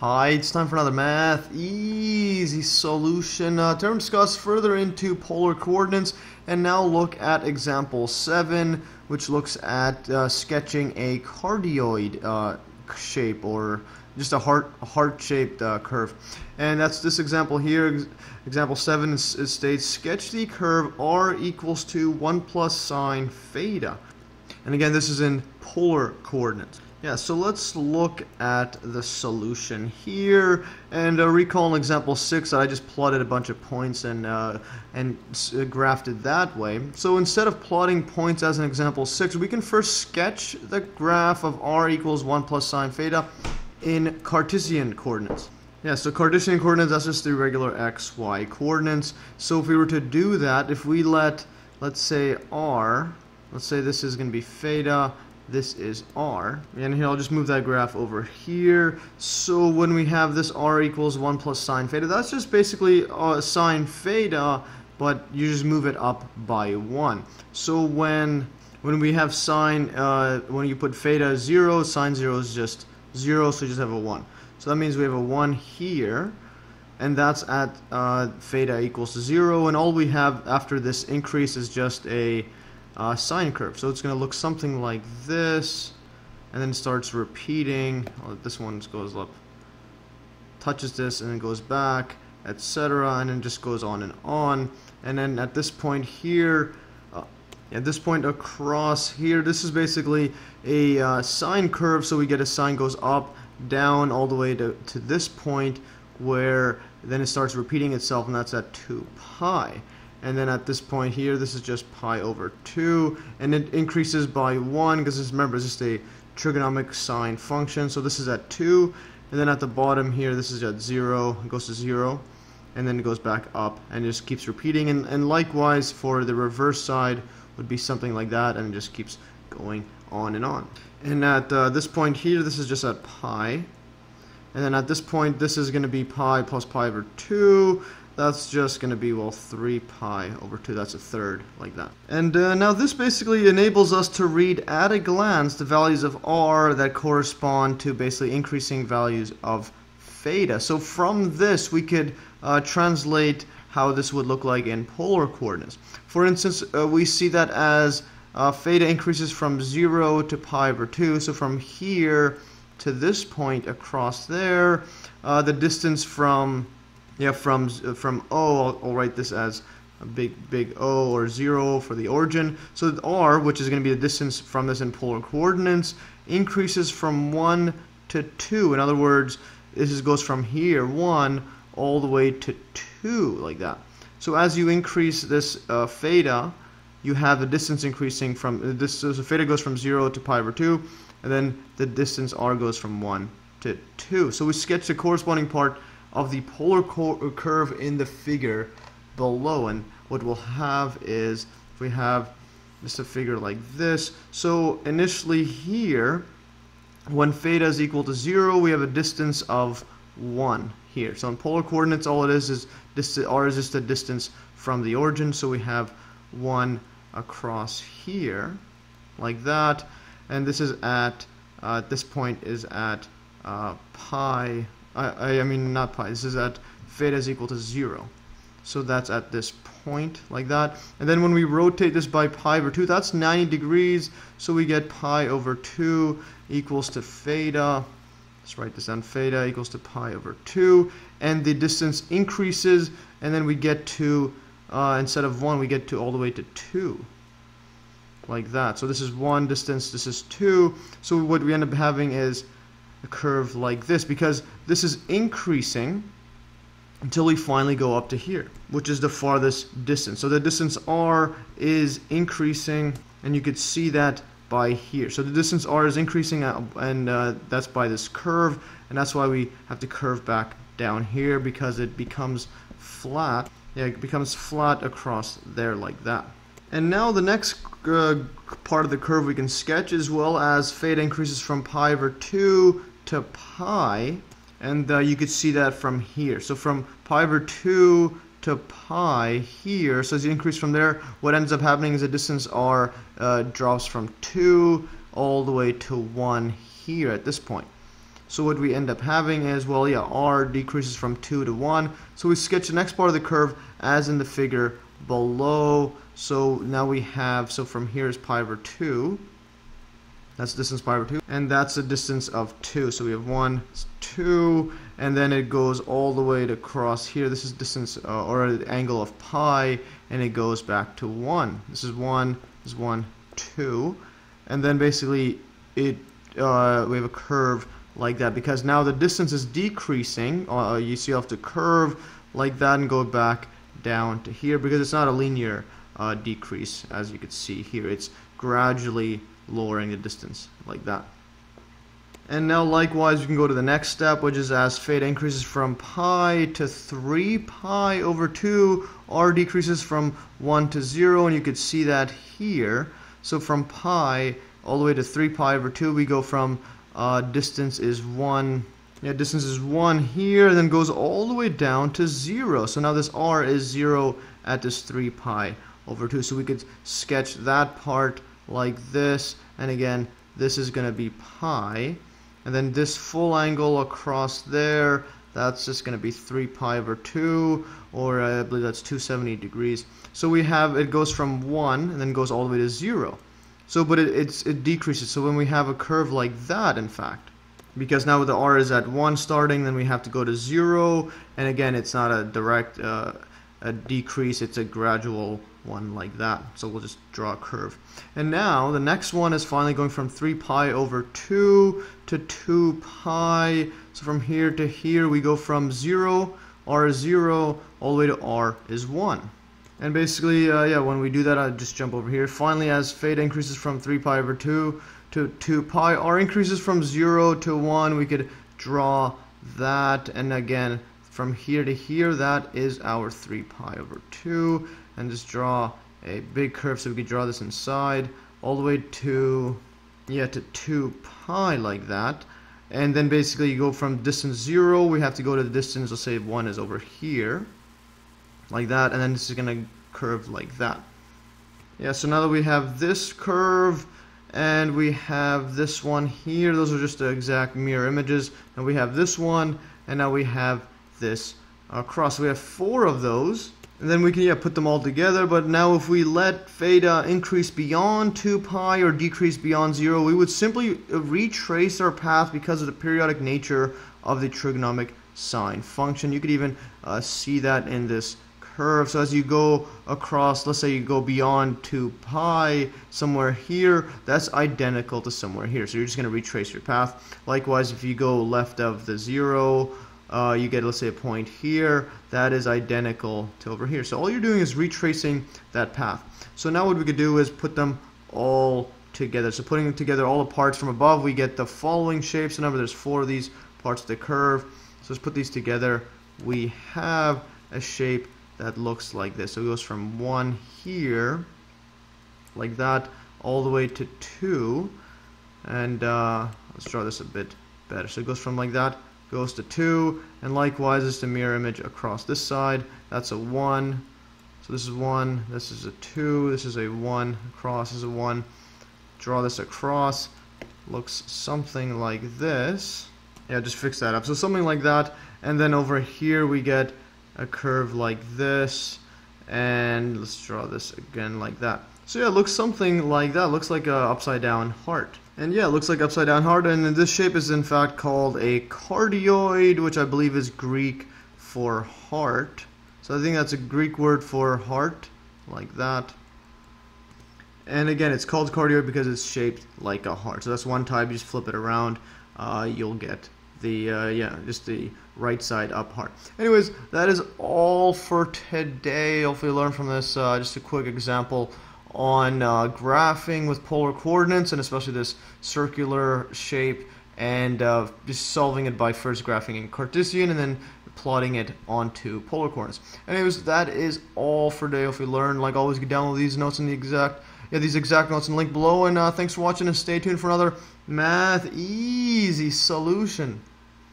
Hi, it's time for another math easy solution. Uh, to discuss further into polar coordinates and now look at example 7 which looks at uh, sketching a cardioid uh, shape or just a heart heart shaped uh, curve. And that's this example here. Example 7 it states sketch the curve r equals to 1 plus sine theta. And again this is in polar coordinates yeah, so let's look at the solution here and uh, recall in example 6 that I just plotted a bunch of points and, uh, and uh, graphed it that way. So instead of plotting points as in example 6, we can first sketch the graph of r equals 1 plus sine theta in Cartesian coordinates. Yeah, so Cartesian coordinates, that's just the regular x, y coordinates. So if we were to do that, if we let, let's say r, let's say this is going to be theta, this is r. And here, I'll just move that graph over here. So when we have this r equals 1 plus sine theta, that's just basically uh, sine theta, but you just move it up by 1. So when when we have sine, uh, when you put theta 0, sine 0 is just 0, so you just have a 1. So that means we have a 1 here, and that's at uh, theta equals 0, and all we have after this increase is just a uh, sine curve. So it's going to look something like this, and then starts repeating. Oh, this one goes up, touches this, and then goes back, etc., and then just goes on and on. And then at this point here, uh, at this point across here, this is basically a uh, sine curve, so we get a sine goes up, down, all the way to, to this point, where then it starts repeating itself, and that's at 2 pi and then at this point here this is just pi over 2 and it increases by 1 because remember it's just a trigonomic sine function. So this is at 2 and then at the bottom here this is at 0 it goes to 0 and then it goes back up and just keeps repeating. And, and likewise for the reverse side would be something like that. And it just keeps going on and on. And at uh, this point here this is just at pi. And then at this point this is going to be pi plus pi over 2 that's just going to be, well, 3 pi over 2. That's a third, like that. And uh, now this basically enables us to read at a glance the values of r that correspond to basically increasing values of theta. So from this, we could uh, translate how this would look like in polar coordinates. For instance, uh, we see that as uh, theta increases from 0 to pi over 2. So from here to this point across there, uh, the distance from yeah, from from O, I'll, I'll write this as a big big O or 0 for the origin. So R, which is going to be the distance from this in polar coordinates, increases from 1 to 2. In other words, this is, goes from here, 1, all the way to 2, like that. So as you increase this uh, theta, you have the distance increasing from, uh, this, so theta goes from 0 to pi over 2, and then the distance r goes from 1 to 2. So we sketch the corresponding part of the polar curve in the figure below. And what we'll have is, if we have just a figure like this, so initially here, when theta is equal to 0, we have a distance of 1 here. So in polar coordinates, all it is is r is just a distance from the origin, so we have 1 across here, like that. And this is at, uh, this point is at uh, pi I, I mean not pi, this is at theta is equal to 0. So that's at this point, like that. And then when we rotate this by pi over 2, that's 90 degrees, so we get pi over 2 equals to theta. Let's write this down, theta equals to pi over 2. And the distance increases, and then we get to, uh, instead of 1, we get to all the way to 2 like that. So this is one distance, this is two. So what we end up having is a curve like this because this is increasing until we finally go up to here, which is the farthest distance. So the distance r is increasing, and you could see that by here. So the distance r is increasing, uh, and uh, that's by this curve, and that's why we have to curve back down here because it becomes flat. Yeah, it becomes flat across there like that. And now the next uh, part of the curve we can sketch as well as theta increases from pi over 2 to pi and uh, you could see that from here so from pi over 2 to pi here so as you increase from there what ends up happening is the distance r uh, drops from 2 all the way to 1 here at this point So what we end up having is, well, yeah, r decreases from 2 to 1. So we sketch the next part of the curve as in the figure below. So now we have, so from here is pi over 2. That's distance pi over 2. And that's a distance of 2. So we have 1, 2, and then it goes all the way to cross here. This is distance, uh, or an angle of pi, and it goes back to 1. This is 1, this is 1, 2. And then basically, it uh, we have a curve like that because now the distance is decreasing. Uh, you see off the curve like that and go back down to here because it's not a linear uh, decrease as you can see here. It's gradually lowering the distance like that. And now likewise we can go to the next step which is as theta increases from pi to 3 pi over 2 r decreases from 1 to 0 and you could see that here. So from pi all the way to 3 pi over 2 we go from uh, distance is 1 yeah distance is 1 here and then goes all the way down to 0 so now this r is 0 at this 3 pi over 2 so we could sketch that part like this and again this is going to be pi and then this full angle across there that's just going to be 3 pi over 2 or I believe that's 270 degrees. So we have it goes from 1 and then goes all the way to 0 so but it, it decreases. So when we have a curve like that in fact because now the r is at 1 starting then we have to go to 0 and again it's not a direct uh, a decrease. It's a gradual one like that. So we'll just draw a curve. And now the next one is finally going from 3 pi over 2 to 2 pi. So from here to here we go from 0 r is 0 all the way to r is 1 and basically uh, yeah when we do that I just jump over here. Finally as theta increases from 3 pi over 2 to 2 pi r increases from 0 to 1 we could draw that. And again from here to here that is our 3 pi over 2 and just draw a big curve so we could draw this inside all the way to yeah to 2 pi like that. And then basically you go from distance 0 we have to go to the distance let's say 1 is over here like that. And then this is gonna curve like that. Yeah so now that we have this curve and we have this one here those are just the exact mirror images. And we have this one and now we have this across we have four of those and then we can yeah put them all together but now if we let theta increase beyond 2 pi or decrease beyond 0 we would simply retrace our path because of the periodic nature of the trigonomic sine function you could even uh, see that in this curve. So as you go across, let's say you go beyond 2 pi somewhere here, that's identical to somewhere here. So you're just going to retrace your path. Likewise, if you go left of the 0, uh, you get, let's say, a point here. That is identical to over here. So all you're doing is retracing that path. So now what we could do is put them all together. So putting together all the parts from above, we get the following shapes. Remember, there's four of these parts of the curve. So let's put these together. We have a shape that looks like this. So it goes from 1 here, like that, all the way to 2. And uh, let's draw this a bit better. So it goes from like that, goes to 2, and likewise is the mirror image across this side. That's a 1. So this is 1, this is a 2, this is a 1, across is a 1. Draw this across, looks something like this. Yeah, just fix that up. So something like that, and then over here we get a curve like this and let's draw this again like that so yeah it looks something like that it looks like a upside down heart and yeah it looks like upside down heart and this shape is in fact called a cardioid which I believe is Greek for heart. So I think that's a Greek word for heart like that. And again it's called cardioid because it's shaped like a heart. So that's one type you just flip it around uh, you'll get the uh, yeah just the right side up heart. anyways that is all for today. Hopefully you learned from this uh, just a quick example on uh, graphing with polar coordinates and especially this circular shape and uh, just solving it by first graphing in Cartesian and then plotting it onto polar coordinates. Anyways, that is all for today. If you learned, like always, you can download these notes in the exact yeah these exact notes in the link below. And uh, thanks for watching and stay tuned for another math easy solution.